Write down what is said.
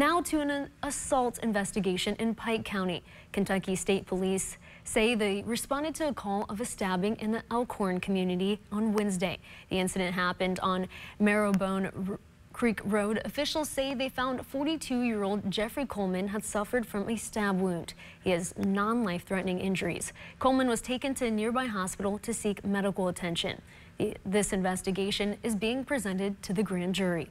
Now to an assault investigation in Pike County. Kentucky State Police say they responded to a call of a stabbing in the Elkhorn community on Wednesday. The incident happened on Marrowbone Creek Road. Officials say they found 42-year-old Jeffrey Coleman had suffered from a stab wound. He has non-life-threatening injuries. Coleman was taken to a nearby hospital to seek medical attention. This investigation is being presented to the grand jury.